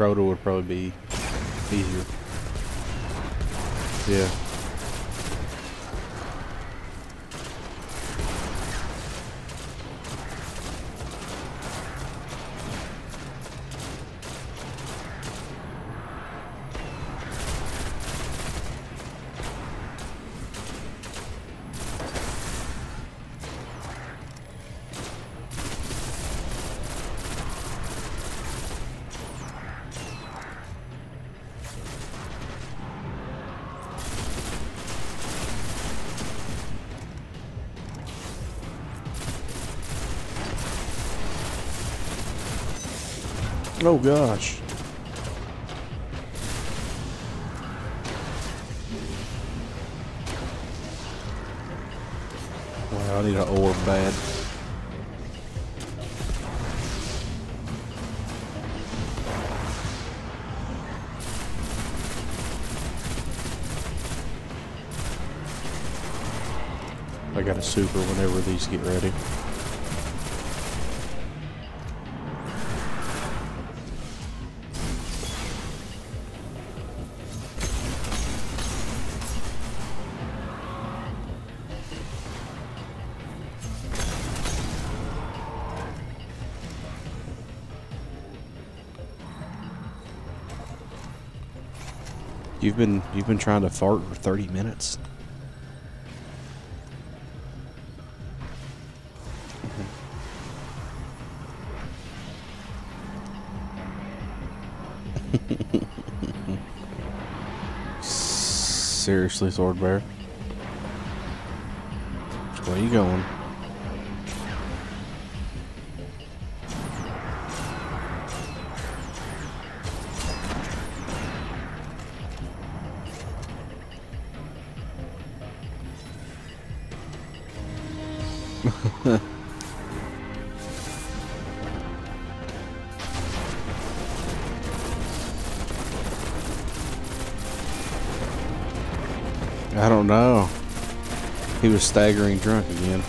Crota would probably be easier. Yeah. Oh gosh. Wow, I need an orb bad. I got a super whenever these get ready. You've been you've been trying to fart for 30 minutes. Seriously, sword bear. Which way you going? I don't know. He was staggering drunk again.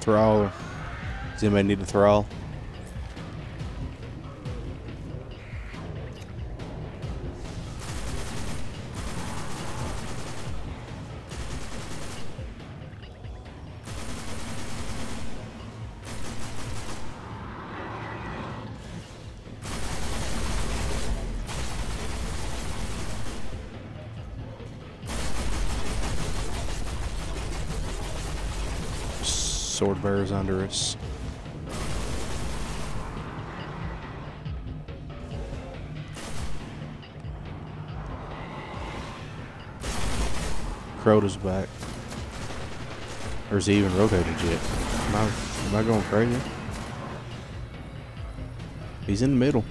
Thrall. Does anybody need a thrall? Sword bearers under us. Crota's back. Or is he even rotated yet? Am I, am I going crazy? He's in the middle.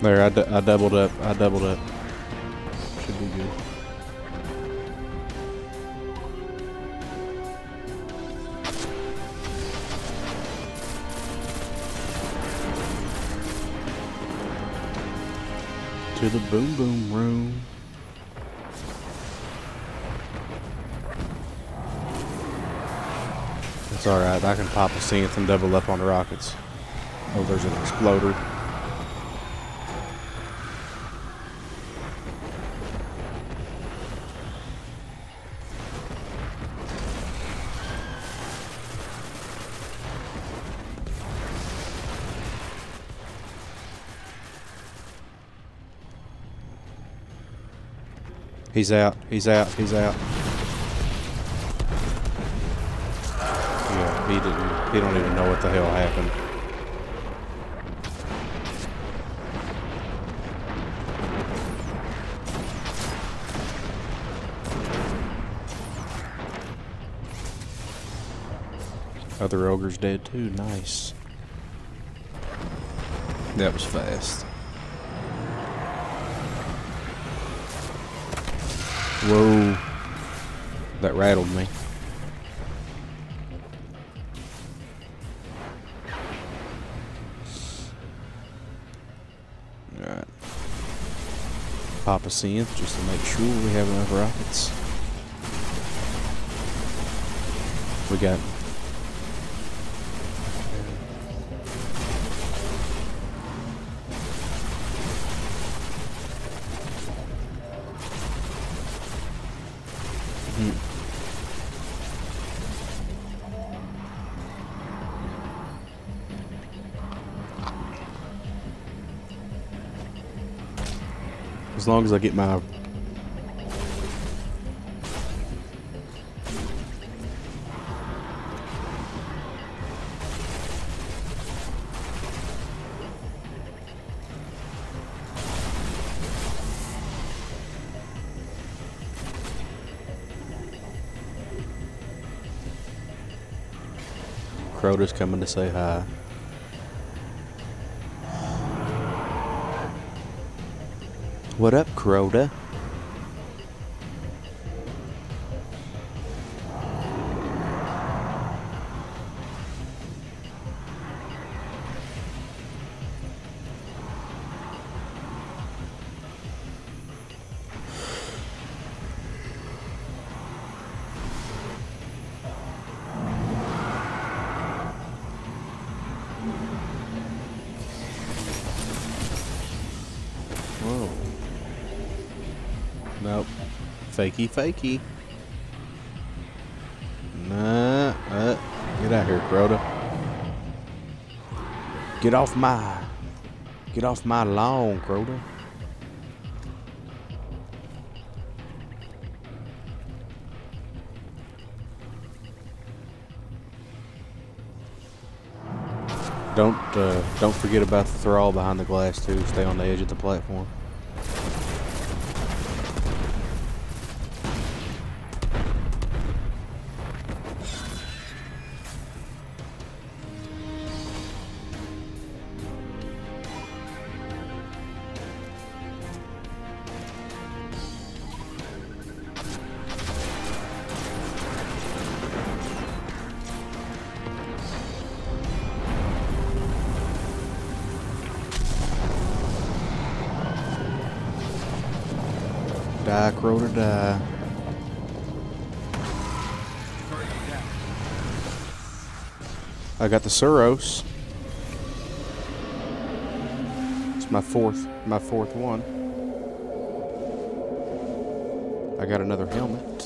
There, I, I doubled up. I doubled up. Should be good. To the boom boom room. It's alright, I can pop a synth and double up on the rockets. Oh, there's an exploder. He's out. He's out. He's out. Yeah, he didn't. He don't even know what the hell happened. Other ogre's dead too. Nice. That was fast. Whoa. That rattled me. Alright. Pop a synth just to make sure we have enough rockets. We got As long as I get my Crota's coming to say hi. What up, Crota? Whoa. Nope. Fakey, fakey. Nah. Uh, get out here, Crota. Get off my. Get off my lawn, Crota. Don't uh, don't forget about the thrall behind the glass too. Stay on the edge of the platform. Die, Crota, die. I got the Suros. It's my fourth, my fourth one. I got another helmet.